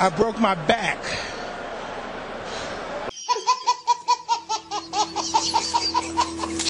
I broke my back.